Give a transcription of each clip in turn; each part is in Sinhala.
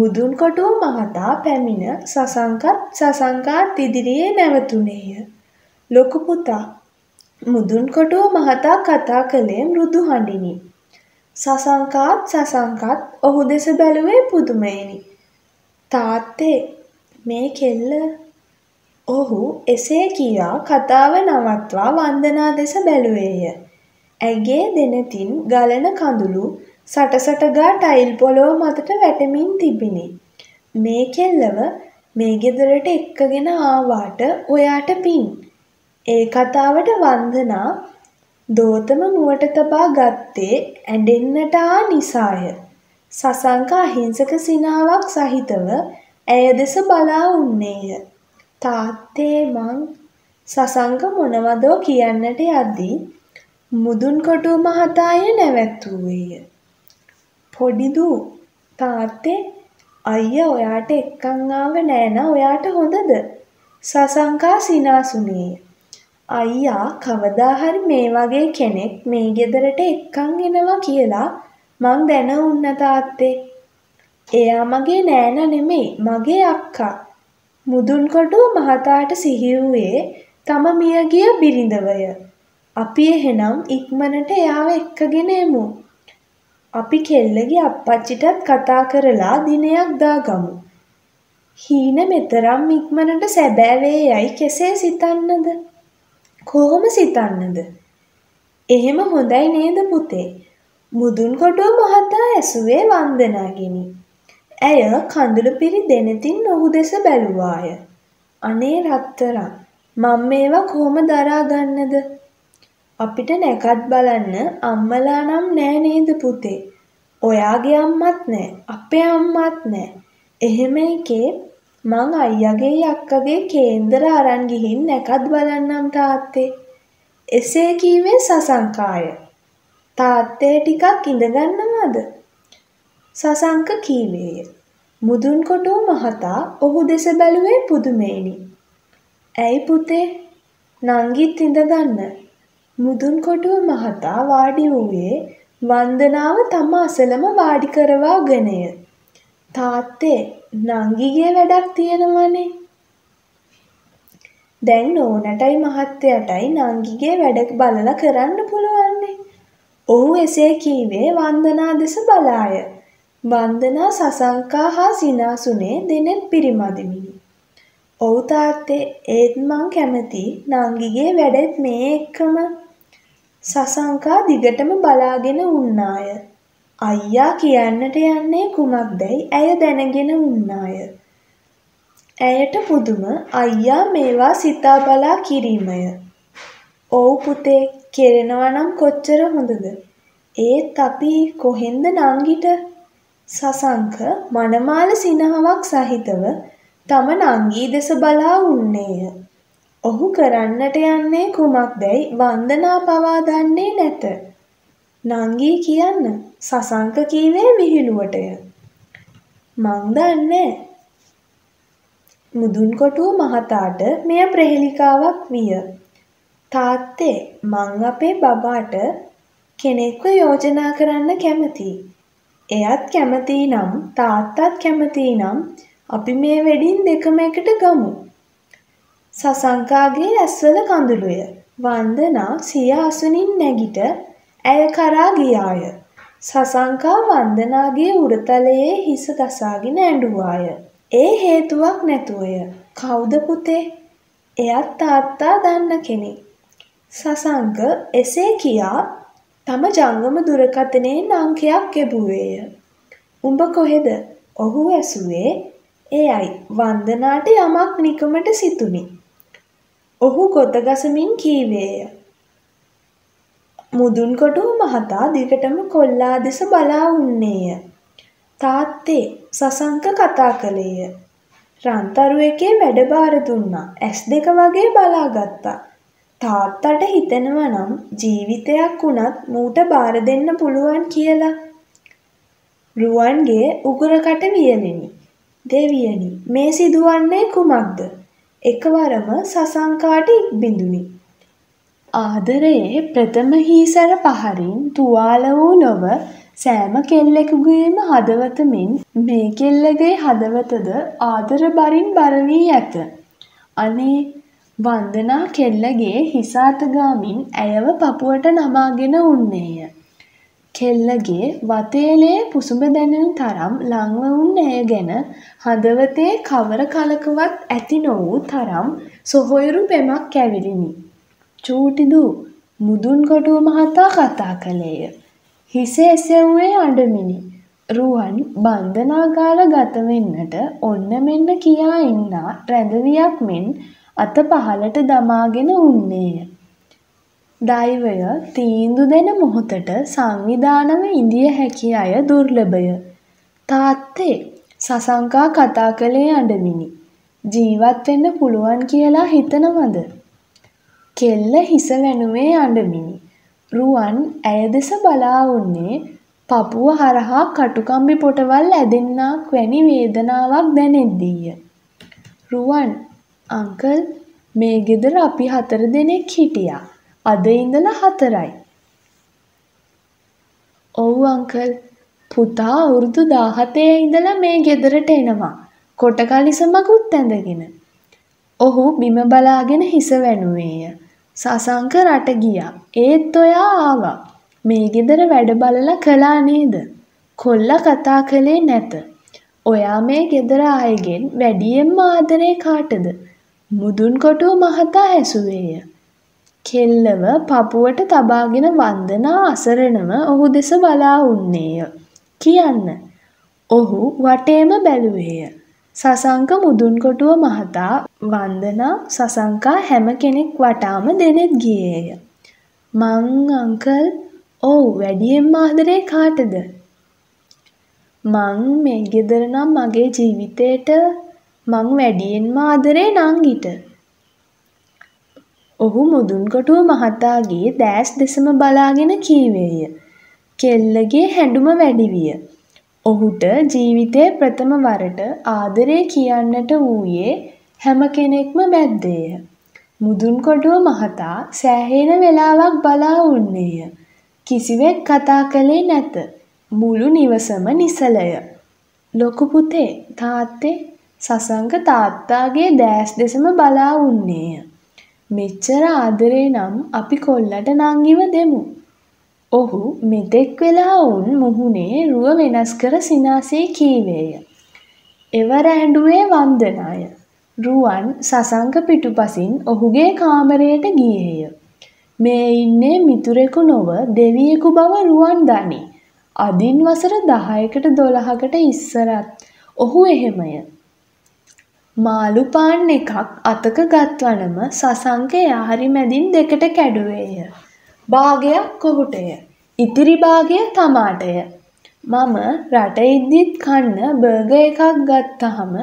මුදුන් කොටුව මහතා පැමිණ සසංකත් සසංකාත් ඉදිරියේ නැවතුණේය. ලොකු පුතා මුදුන් කොටුව මහතා කතා කළේ මෘදු හඬිනි. සසංකාත් සසංකත් ඔහු දෙස බැලුවේ පුදුමයෙනි. තාත්තේ මේ කෙල්ල ඔහු එසේ කියා කතාව නවත්වා වන්දනා දෙස බැලුවේය. ඇගේ දෙනෙතින් ගලන කඳුළු සටසට ගා ටයිල් පොළොව මතට වැටෙමින් තිබිණි. මේ කෙල්ලව මේ ගෙදරට එක්කගෙන ආවාට ඔයාට පින්. ඒ කතාවට වන්දනා දෝතම මුවට තබා ගත්තේ ඇඬෙන්නට ආ නිසාය. සසංක අහිංසක සිනාවක් සහිතව ඇය දෙස බලා උන්නේය. තාත්තේ මං සසංක මොනවදෝ කියන්නට යද්දී මුදුන් කොටුව මහතාය නැවැත්වූවේය. පොඩි දූ තාත්තේ අයියා ඔයාට එක්කන් ආව නෑන ඔයාට හොඳද? සසංකා සිනාසුනේය. අයියා කවදා හරි මේ වගේ කෙනෙක් මේ ගෙදරට එක්කන් එනවා කියලා මං දැන උන්න තාත්තේ. එයා මගේ නෑන නෙමෙයි මගේ අක්කා. මුදුන් කොටුව මහතාට සිහි වූයේ තම මියගිය බිරිඳවය. අපි එහෙනම් ඉක්මනට එයාව එක්කගෙන එමු. අපි කෙල්ලගේ අප්පච්චිටත් කතා කරලා දිනයක් දාගමු. හීන මෙතරම් ඉක්මනට සැබෑවේ යයි කෙසේ සිතන්නද? කොහොම සිතන්නද? එහෙම හොඳයි නේද පුතේ? මුදුන් කොටුව මහතා ඇසුවේ වන්දනාගෙනි. ඇය කඳුළු පිරි දෙනෙතින් ඔහු දෙස බැලුවාය. අනේ රත්තරන් මම මේවා කොහොම දරා ගන්නද? අපිට නැකත් බලන්න අම්මලා නම් නෑ නේද පුතේ? ඔයාගේ අම්මත් නෑ අපේ අම්මත් නෑ. එහෙම එකේ මං අයියගේ අක්කගේ කේන්දර අරන් ගිහින් නැකත් බලන්නම් තාත්තේ. එසේ කීවේ සසංකාය. තාත්තේ ටිකක් ඉඳගන්නවද? සසංක කීවේය. මුදුන් කොටුව මහතා ඔහු දෙස බැලුවේ පුදුමේනි. ඇයි පුතේ නංගිත් ඉඳගන්න මුදුන් කොටුව මහතා වාඩි වූයේ වන්දනාව තම අසලම වාඩි කරවාගෙනය. තාත්තේ නංගිගේ වැඩක් තියෙනවනේ. දැන් නෝනටයි මහත්තයටයි නංගිගේ වැඩ බලලා කරන්න පුළුවන්නේ. ඔහු එසේ කීවේ වන්දනා දෙස බලාය. වන්දනා සසංකා හා සිනාසුනේ දෙනෙත් පිරිමදිමිනි. ඔව් තාත්තේ ඒත් මං කැමති නංගිගේ වැඩෙත් මේ එක්කම සසංකා දිගටම බලාගෙන උන්නාය. අයියා කියන්නට යන්නේ කුමක්දැයි ඇය දැනගෙන උන්නාය. ඇයට පුදුම අයියා මේවා සිතා බලා කිරීමය. ඔව් පුතේ කෙරෙනවා නම් කොච්චර හොඳද. ඒත් අපි කොහෙන්ද නංගිට සසංක මනමාල සිනහවක් සහිතව තම නංගී දෙස බලා උන්නේය. ඔහු කරන්නට යන්නේ කුමක්දැයි වන්දනා පවා දන්නේ නැත. නංගී කියන්න සසංක කීවේ විහිළුවටය. මං දන්නේ මුදුන් කොටුව මහතාට මෙය ප්‍රහෙලිකාවක් විය. තාත්තේ මං අපේ බබාට කෙනෙක්ව යෝජනා කරන්න කැමතියි. එයත් කැමතියි නම් තාත්තත් කැමතියි නම් අපි මේ වෙඩින් දෙකම එකට ගමු. සසංකාගේ ඇස්වල කඳුළුය. වන්දනා සිය අසුනින් නැගිට ඇය කරා ගියාය. සසංකා වන්දනාගේ උරතලයේ හිස ගසාගෙන ඇඬුවාය. ඒ හේතුවක් නැතුවය. කවුද පුතේ? එයත් තාත්තා දන්න කෙනෙක්. සසංක එසේ කියා තම ජංගම දුරකථනයෙන් අංකයක් එබුවේය. උඹ කොහෙද? ඔහු ඇසුවේ එයයි වන්දනාට යමක් නිකමට සිතුනි. ඔහු ගොත ගසමින් කීවේය. මුදුන් කොටුව මහතා දිගටම කොල්ලා දෙස බලා උන්නේය. තාත්තේ සසංක කතා කළේය. රන්තරු එකේ වැඩබාර දුන්නා. ඇස් දෙක වගේ බලාගත්තා. තාත්තට හිතෙනවා නම් ජීවිතයක් වුණත් මූට බාර දෙන්න පුළුවන් කියලා. රුවන්ගේ උගුරකට වියලෙනි. දෙවියනි මේ සිදුවන්නේ කුමක්ද? එකවරම සසංකාට ඉක්බිඳුනි. ආදරයේ ප්‍රථම හීසර පහරින් තුවාල වූ ලොව සෑම කෙල්ලෙකුගේම හදවත මෙන් මේ කෙල්ලගේ හදවතද ආදර බරින් බර වී ඇත. අනේ වන්දනා කෙල්ලගේ හිස අත ගාමින් ඇයව පපුවට නමාගෙන උන්නේය. කෙල්ලගේ වතේලේ පුසුඹ දැනෙන තරම් ළංව උන් ඇය ගැන හදවතේ කවර කලකවත් ඇති නොවූ තරම් සොහොයුරු පෙමක් ඇවිලිනි. චූටි දූ මුදුන්කොටුව මහතා කතා කළේය. හිස එසෙව්වේ අඬමිනි. රුවන් බන්ධනාගාර ගතවෙන්නට ඔන්න මෙන්න කියා ඉන්නා රැඳවියක් මෙන් අත පහළට දමාගෙන උන්නේය. දෛවය තීන්දු දෙන මොහොතට සංවිධානව ඉඳිය හැකි අය දුර්ලභය. තාත්තේ සසංකා කතා කළේ අඬමිනි. ජීවත් වෙන්න පුළුවන් කියලා හිතනවද? කෙල්ල හිස වැනුවේ අඬමිනි. රුවන් ඇය දෙස බලා උන්නේ පපුව හරහා කටුකම්බි පොටවල් ඇදෙන්නාක් වැනි වේදනාවක් දැනෙද්දීය. රුවන් අංකල් මේ ගෙදර අපි හතර දෙනෙක් හිටියා. අද ඉඳලා හතරයි. ඔව් අංකල් පුතා අවුරුදු 17 ඉඳලා මේ ගෙදරට එනවා. කොට කලිසමකුත් ඇඳගෙන. ඔහු බිම බලාගෙන හිස වැනුවේය. සසංක රට ගියා. ඒත් ඔයා ආවා. මේ ගෙදර වැඩ බලලා කළා නේද? කොල්ලා කතා කළේ නැත. ඔයා මේ ගෙදර අයගෙන් වැඩියෙන්ම ආදරේ කාටද? මුදුන් කොටුව මහතා ඇසුවේය. කෙල්ලව පපුවට තබාගෙන වන්දනා අසරණව ඔහු දෙස බලා උන්නේය. කියන්න. ඔහු වටේම බැලුවේය. සසංක මුදුන්කොටුව මහතා වන්දනා සසංකා හැම කෙනෙක් වටාම දෙනෙත් ගියේය. මං අංකල් ඔව් වැඩියෙන්ම ආදරේ කාටද? මං මේ ගෙදර නම් මගේ ජීවිතේට මං වැඩියෙන්ම ආදරේ නංගිට. ඔහු මුදුන්කොටුව මහතාගේ දෑස් දෙසම බලාගෙන කීවේය. කෙල්ලගේ හැඬුම වැඩි විය. ඔහුට ජීවිතේ ප්‍රථම වරට ආදරේ කියන්නට වූයේ හැම කෙනෙක්ම මැද්දේය. මුදුන්කොටුව මහතා සෑහෙන වෙලාවක් බලා උන්නේය. කිසිවෙක් කතා කළේ නැත. මුළු නිවසම නිසලය. ලොකු පුතේ තාත්තේ සසංක තාත්තාගේ දෑස් දෙසම බලා උන්නේය. මෙච්චර ආදරේ නම් අපි කොල්ලට නංගිව දෙමු. ඔහු මෙතෙක් වෙලා වුන් මුහුණේ රුව වෙනස් කර සිනාසේ කීවේය. එවර ඇඬුවේ වන්දනාය. රුවන් සසංක පිටුපසින් ඔහුගේ කාමරයට ගියේය. මේ ඉන්නේ මිතුරෙකු නොව දෙවියෙකු බව රුවන් දනි. අදින් වසර 10කට 12කට ඉස්සරත් ඔහු එහෙමය. මාළු පාන් එකක් අතක ගත්වනම සසංක යාහරි මැදින් දෙකට කැඩුවේය. භාගයක් ඔහුටය. ඉතිරි භාගය තමාටය. මම රට ඉද්දිත් කන්න බර්ගර් එකක් ගත්තහම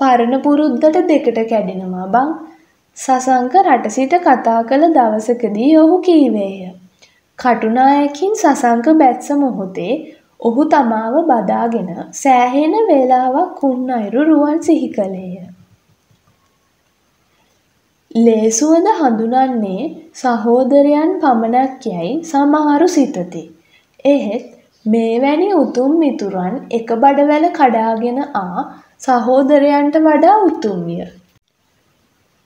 පරණ පුරුද්දට දෙකට කැඩෙනවා බං. සසංක රට සිට කතා කළ දවසකදී ඔහු කීවේය. කටුනායකින් සසංක බැත්ස මොහොතේ ඔහු තමාව බදාගෙන සෑහෙන වේලාවක් උන් අයුරු රුවන් සිහි කළේය. ලේසුවද හඳුනන්නේ සහෝදරයන් පමණක් යැයි සමහරු සිතති. එහෙත් මේවැනි උතුම් මිතුරන් එක බඩවැල කඩාගෙන ආ සහෝදරයන්ට වඩා උතුම්ය.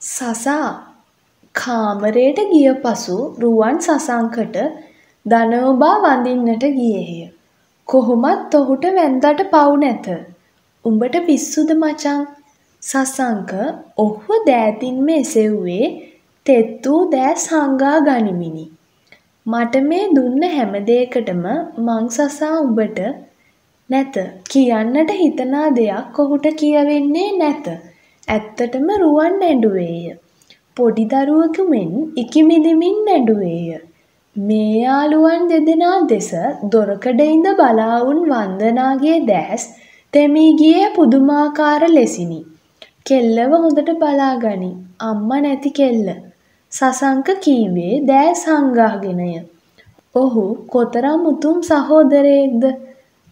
සසා කාමරයට ගිය පසු රුවන් සසංකට දනෝබා වඳින්නට ගියේය. කොහොමත් ඔහුට වැන්දට පව් නැත. උඹට පිස්සුද මචං? සසංක ඔහුව දෑතින්ම එසෙව්වේ තෙත් වූ දෑස් හංගා ගනිමිනි. මට මේ දුන්න හැම දෙයකටම මං සසා උඹට නැත කියන්නට හිතනා දෙයක් ඔහුට කියවෙන්නේ නැත. ඇත්තටම රුවන් ඇඬුවේය. පොඩි දරුවෙකු මෙන් ඉකිමිදිමින් ඇඬුවේය. මේ යාළුවන් දෙදෙනා දෙස දොරකඩ ඉඳ බලා වුන් වන්දනාගේ දැස් තෙමී ගියේ පුදුමාකාර ලෙසිනි. කෙල්ලව හොඳට බලා ගනි. අම්මා නැති කෙල්ල. සසංක කීවේ දෑස් හංගාගෙනය. ඔහු කොතරම් උතුම් සහෝදරයෙක්ද?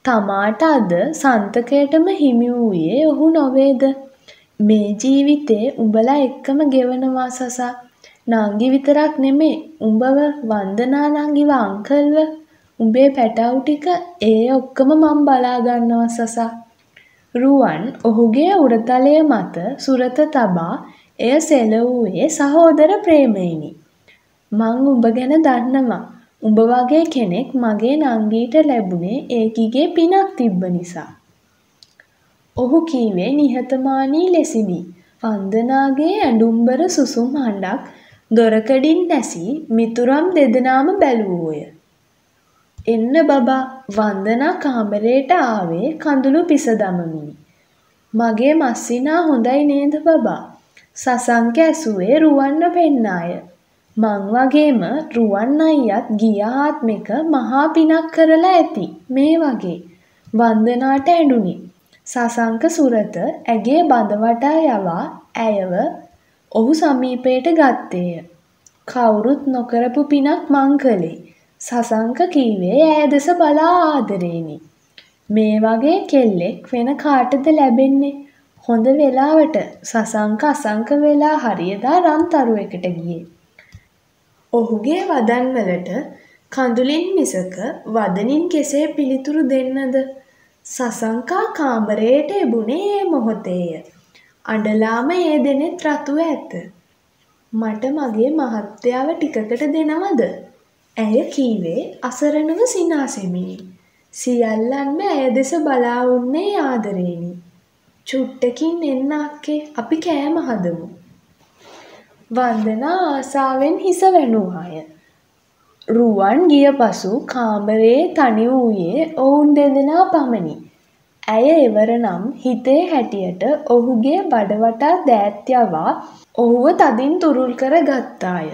තමාට අද සන්තකයටම හිමි වූයේ ඔහු නොවේද? මේ ජීවිතේ උඹලා එක්කම ගෙවනවා සසා. නංගි විතරක් නෙමේ උඹව වන්දනා නංගිව අංකල්ව උඹේ පැටව් ටික ඒ ඔක්කොම මං බලා ගන්නවා සසා. රුවන් ඔහුගේ උරතලය මත සුරත තබා එය සෙලවුවේ සහෝදර ප්‍රේමයෙනි. මං උඹ ගැන දන්නවා. උඹ වගේ කෙනෙක් මගේ නංගීට ලැබුණේ ඒකිගේ පිනක් තිබ්බ නිසා. ඔහු කීවේ නිහතමානී ලෙසිනි. වන්දනාගේ ඇඬුම්බර සුසුම් හඬක් දොරකඩින් ඇසී මිතුරම් දෙදෙනාම බැලුවෝය. එන්න බබා වන්දනා කාමරේට ආවේ කඳුළු පිස දමමිනි. මගේ මස්සිනා හොඳයි නේද බබා? සසංක ඇසුවේ රුවන්න පෙන්නාය. මං වගේම රුවන් අයියත් ගිය ආත්මෙක මහා පිනක් කරලා ඇති මේ වගේ. වන්දනාට ඇඬුනි. සසංක සුරත ඇගේ බඳ වටා යවා ඇයව ඔහු සමීපයට ගත්තේය. කවුරුත් නොකරපු පිනක් මං කළේ. සසංක කීවේ ඇය දෙස බලා ආදරේනි. මේ වගේ කෙල්ලෙක් වෙන කාටද ලැබෙන්නේ? හොඳ වෙලාවට සසංක අසංක වෙලා හරියදා රන්තරුවකට ගියේ. ඔහුගේ වදන්වලට කඳුලින් මිසක වදනින් කෙසේ පිළිතුරු දෙන්නද? සසංකා කාමරයට එබුණේ ඒ මොහොතේය. අඬලාම ඒ දෙනෙත් රතුව ඇත. මට මගේ මහත්තයාව ටිකකට දෙනවද? ඇය කීවේ අසරණව සිනාසෙමිනි. සියල්ලන්ම ඇය දෙස බලා උන්නේ ආදරේනි. චුට්ටකින් එන්න අක්කේ අපි කෑම හදමු. වන්දනා ආසාවෙන් හිස වැනුවාය. රුවන් ගිය පසු කාමරයේ තනි වූයේ ඔවුන් දෙදෙනා පමණි. ඇය එවර නම් හිතේ හැටියට ඔහුගේ බඩ වටා දෑත් යවා ඔහුව තදින් තුරුල් කර ගත්තාය.